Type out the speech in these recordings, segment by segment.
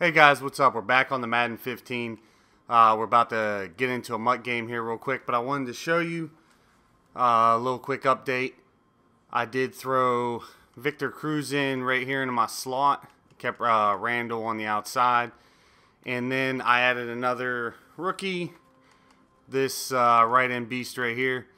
Hey guys, what's up? We're back on the Madden 15. Uh, we're about to get into a MUT game here real quick, but I wanted to show you uh, a little quick update. I did throw Victor Cruz in right here into my slot, kept uh, Randall on the outside, and then I added another rookie, this uh, right end beast right here.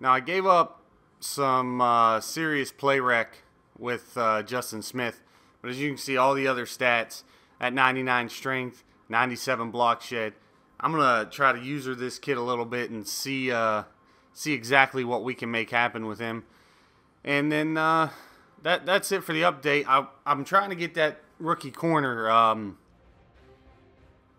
Now I gave up some uh, serious play rec with uh, Justin Smith, but as you can see, all the other stats at 99 strength, 97 block shed. I'm gonna try to user this kid a little bit and see uh, see exactly what we can make happen with him. And then uh, that that's it for the update. I, I'm trying to get that rookie corner, um,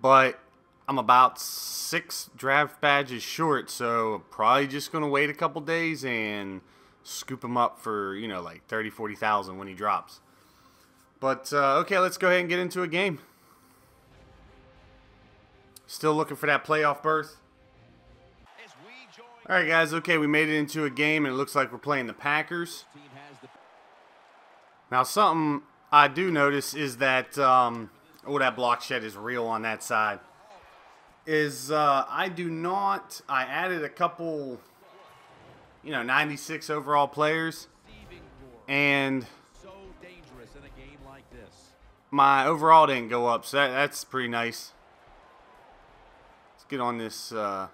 but I'm about six draft badges short, so probably just gonna wait a couple days and scoop him up for you know like 30, 40,000 when he drops. But, uh, okay, let's go ahead and get into a game. Still looking for that playoff berth. Alright, guys, okay, we made it into a game, and it looks like we're playing the Packers. Now, something I do notice is that, um, oh, that block shed is real on that side. Is, uh, I do not, I added a couple, you know, 96 overall players, and my overall didn't go up, so that, that's pretty nice. Let's get on this. Uh...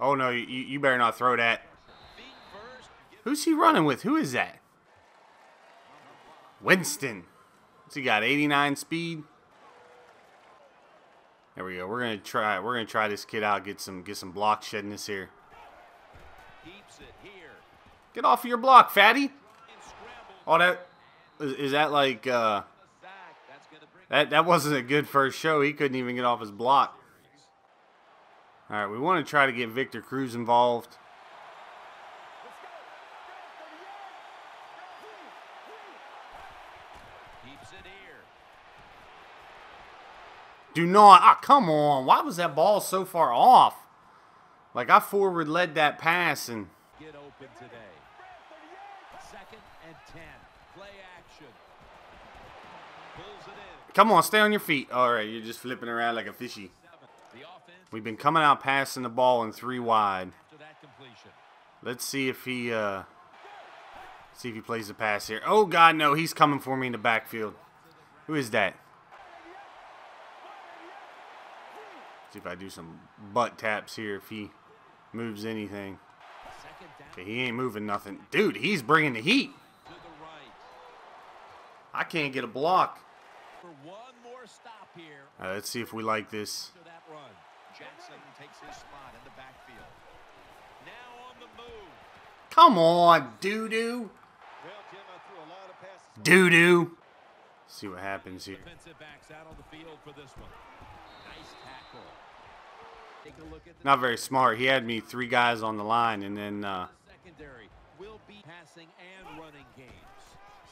Oh no, you, you better not throw that. Who's he running with? Who is that? Winston. What's he got? 89 speed. There we go. We're gonna try. We're gonna try this kid out. Get some. Get some block shedding this here. Get off of your block, fatty. Oh, that is, that like uh, that? That wasn't a good first show. He couldn't even get off his block. All right, we want to try to get Victor Cruz involved. Do not. Ah, come on. Why was that ball so far off? Like I forward led that pass and. Get open today. Second and ten. Come on, stay on your feet. All right, you're just flipping around like a fishy. We've been coming out passing the ball in three wide. Let's see if he uh, see if he plays the pass here. Oh God, no! He's coming for me in the backfield. Who is that? See if I do some butt taps here. If he moves anything. Okay, he ain't moving nothing, dude. He's bringing the heat. I can't get a block. Uh, let's see if we like this. Come on, doo-doo. Doo-doo. See what happens here. Not very smart. He had me three guys on the line, and then uh, secondary will be passing and running games.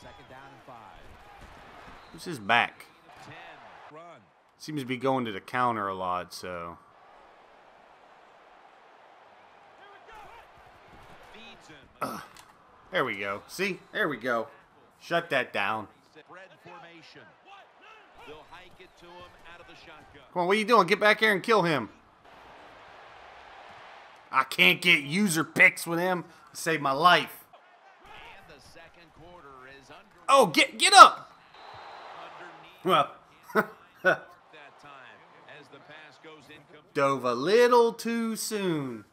Second down and five. Who's his back? Seems to be going to the counter a lot, so. Ugh. There we go. See? There we go. Shut that down. Come on, what are you doing? Get back here and kill him. I can't get user picks with him. Save my life. Oh, get get up. Well, dove a little too soon.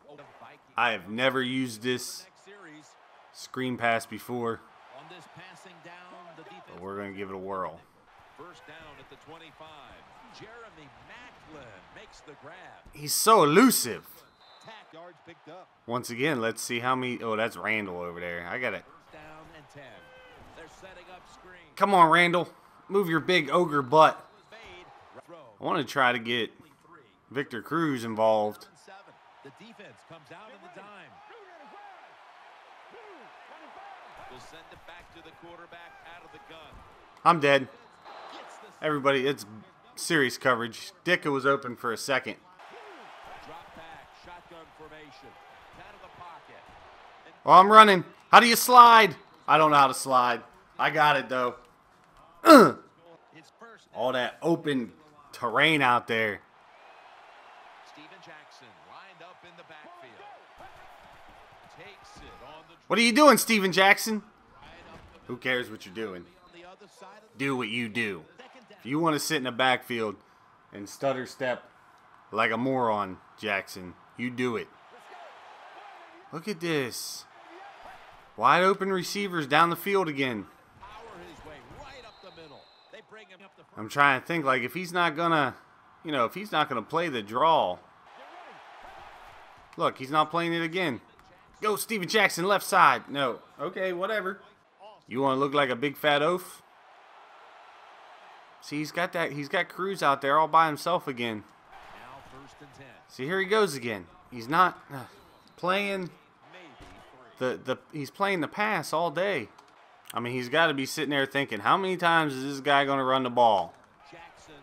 I have never used this screen pass before. But we're going to give it a whirl. First down at the 25. Jeremy Maclin makes the grab. He's so elusive. Once again, let's see how many. Oh, that's Randall over there. I got it. Come on, Randall. Move your big ogre butt. I want to try to get Victor Cruz involved. The defense comes out the dime. We'll send it back to the quarterback out of the gun. I'm dead. Everybody, it's serious coverage. Dicka was open for a second. Oh, I'm running. How do you slide? I don't know how to slide. I got it, though. All that open terrain out there. Steven Jackson lined up in the backfield. Takes it on the What are you doing, Steven Jackson? Who cares what you're doing? on the other side of Do what you do. the second down. If you want to sit in the backfield and stutter step like a moron, Jackson, you do it. Look at this. Wide open receivers down the field again. Power his way right up the middle. They bring him up the front. I'm trying to think like if he's not gonna, you know, if he's not gonna play the draw. Look, he's not playing it again. Go, Steven Jackson, left side. No. Okay, whatever. You want to look like a big fat oaf? See, he's got that. He's got Cruz out there all by himself again. Now first and ten. See, here he goes again. He's not uh, playing the the. He's playing the pass all day. I mean, he's got to be sitting there thinking, how many times is this guy gonna run the ball? Jackson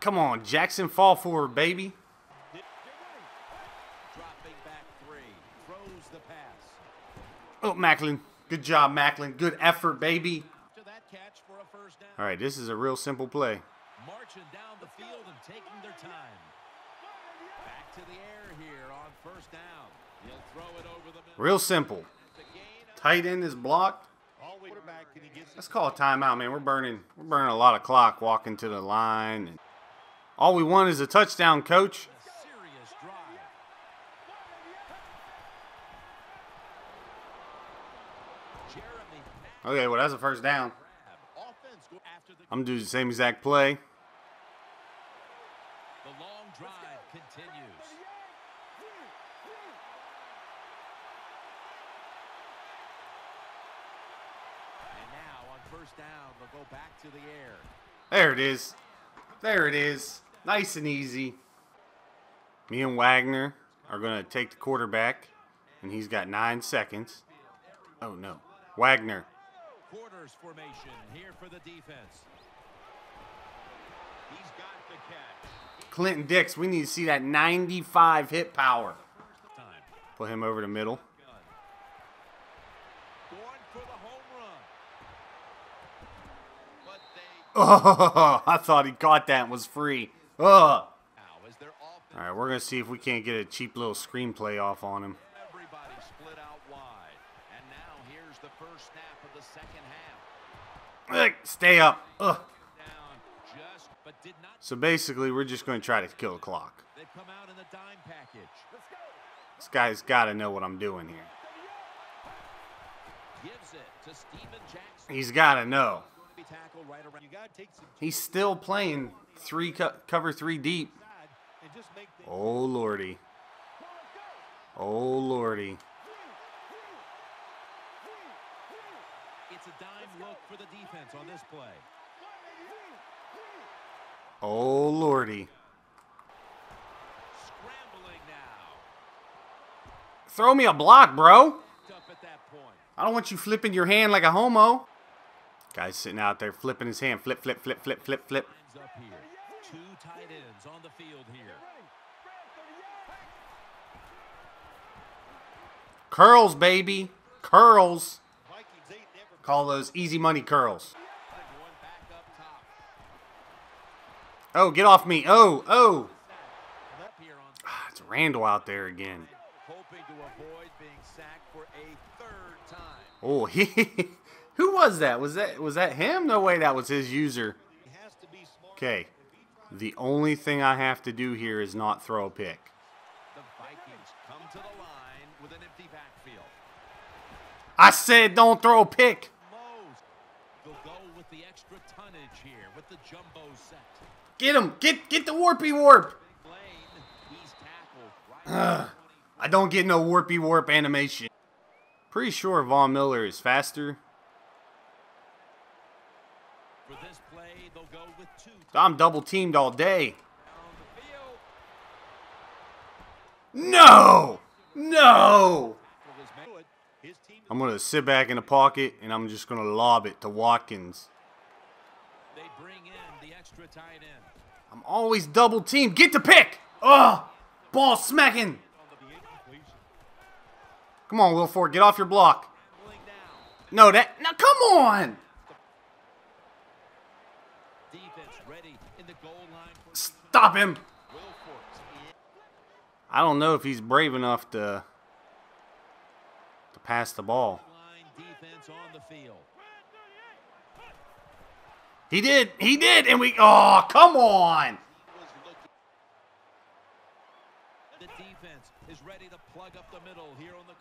Come on, Jackson, fall forward, baby. dropping back three. Throws the pass. Oh, Maclin. Good job, Maclin. Good effort, baby. That catch for a first down. All right, this is a real simple play. Marching down the field and taking their time. Back to the air here on first down. He'll throw it over the middle. Real simple. It's a gain of Tight end is blocked. Let's call a timeout, man. We're burning. We're burning a lot of clock walking to the line. And all we want is a touchdown, coach. a serious drive. Jeremy Okay, well that's a first down. Grab. Offense go after the, I'm gonna do the same exact play. the long drive continues. And now on first down, they'll go back to the air. There it is. There it is. Nice and easy. Me and Wagner are gonna take the quarterback, and he's got nine seconds. Oh no, Wagner. Quarters formation here for the defense. He's got the catch. Clinton Dix. We need to see that 95 hit power. Put him over the middle. Going for the home run. But they Oh, I thought he caught that and was free. Ugh. now as their offense, All right, we're gonna see if we can't get a cheap little screenplay off on him. everybody split out wide. And now here's the first snap of the second half. Ugh, Stay up. Ugh. Down just, but did not. So basically, we're just gonna try to kill the clock. Come out in the dime package. This guy's got to know what I'm doing here. Gives it to He's got to know. Going to right around. You got to take some He's still playing three co- cover three deep. side and just make things. Oh lordy. Oh lordy. It's a dime look for the defense on this play. Oh lordy. Scrambling now. Throw me a block, bro. Up at that point. I don't want you flipping your hand like a homo. Guy's sitting out there flipping his hand. Flip, flip, flip, flip, flip, flip. Two tight ends on the field here. Curls, baby. Curls. Vikings ain't never Call those easy money curls. going back up top. Oh, get off me. Oh, oh. Up here on Ah, It's Randall out there again. hoping to avoid being sacked for a third time. Oh, he. Who was that? Was that was that him? No way, that was his user. Okay. The only thing I have to do here is not throw a pick. The Vikings come to the line with an empty backfield. I said don't throw a pick. Get him. Get get the warpy warp. I don't get no warpy warp animation. Pretty sure Von Miller is faster. For this play, they'll go with two I'm double teamed all day. down the field. No! No! For this man- His team, I'm going to sit back in the pocket and I'm just going to lob it to Watkins. they bring in the extra tight end. I'm always double teamed. Get the pick! Ugh! Ball smacking! On the incompletion. Come on, Will Ford, get off your block. No, that. Now, come on! Defense ready in the goal line. for- Stop him. I don't know if he's brave enough to to pass the ball. He did. He did. And we Oh, come on.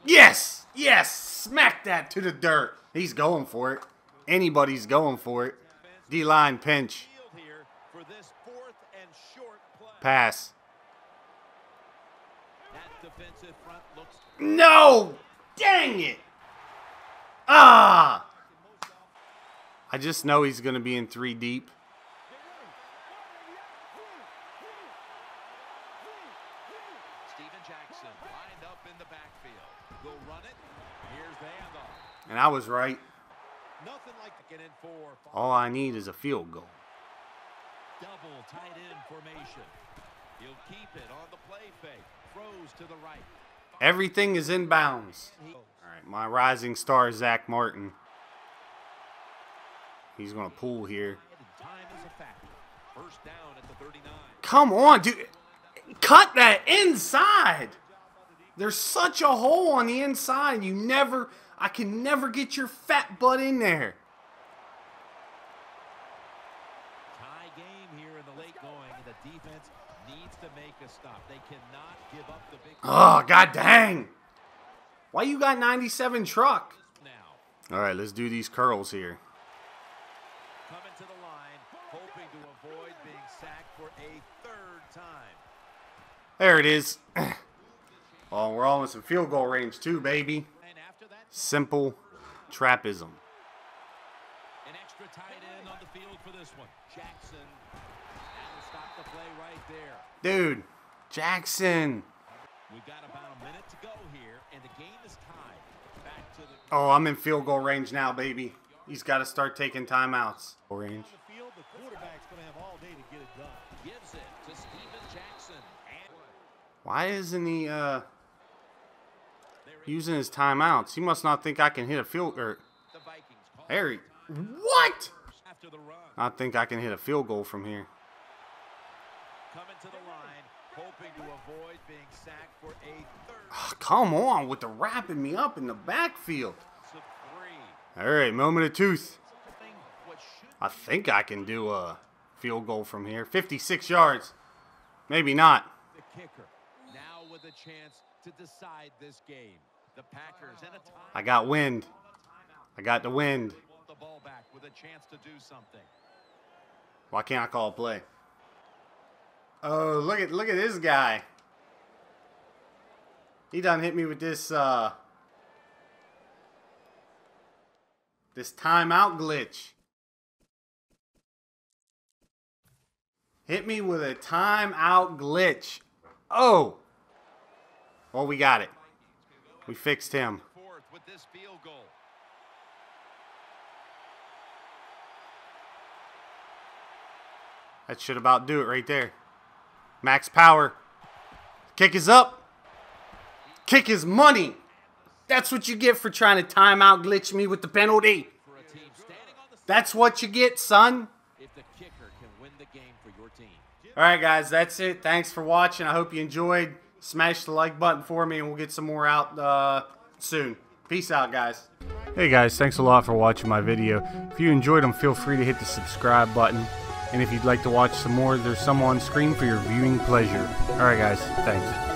Yes. Yes. Smack that to the dirt. He's going for it. Anybody's going for it. D-line pinch. Pass. That defensive front looks No! Dang it! Ah! I just know he's going to be in three deep. Steven Jackson lined up in the backfield. Will run it. Here's the handoff. And I was right. Nothing like to get in four. All I need is a field goal. Double tight end formation. He'll keep it on the play fake. Throws to the right. Everything is in bounds. All right, my rising star, Zach Martin. He's going to pull here. Time is a factor. First down at the 39. Come on, dude. Cut that inside. There's such a hole on the inside. You never, I can never get your fat butt in there. Tie game here in the late going, and the defense needs to make a stop. They cannot give up the big Oh, god dang. Why you got 97 truck? now. All right, let's do these curls here. Coming to the line, hoping to avoid being sacked for a third time. There it is. oh, we're almost in some field goal range too, baby. And after that, Simple trapism. an extra tight end on the field for this one. Jackson. That'll stop the play right there. Dude, Jackson. We've got about a minute to go here, and the game is tied. Back to the Oh, I'm in field goal range now, baby. He's got to start taking timeouts. Range. field, the quarterback's going to have all day to get it done. gives it to Steven Jackson. Why isn't he uh using his timeouts? He must not think I can hit a field goal. the Vikings call there. he- What? after the run. I think I can hit a field goal from here. Coming to the line, hoping to avoid being sacked for a third Ah, come on with the wrapping me up in the backfield. All right, moment of truth. Something what should I think I can do a field goal from here. 56 yards. Maybe not. the kicker. Now with a chance to decide this game. The Packers and a time I got wind. I got the wind. the ball back with a chance to do something. Why can't I call a play? Oh, look at look at this guy. He done hit me with this uh this timeout glitch. Hit me with a timeout glitch. Oh. Well, we got it. We fixed him. That should about do it right there. Max power. Kick is up. Kick is money. That's what you get for trying to timeout glitch me with the penalty. For a team standing on the That's what you get, son. if the kicker can win the game for your team. All right, guys, that's it. Thanks for watching. I hope you enjoyed. Smash the like button for me, and we'll get some more out uh, soon. Peace out, guys. Hey, guys, thanks a lot for watching my video. If you enjoyed them, feel free to hit the subscribe button. And if you'd like to watch some more, there's some on screen for your viewing pleasure. All right, guys, thanks.